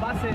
Passe.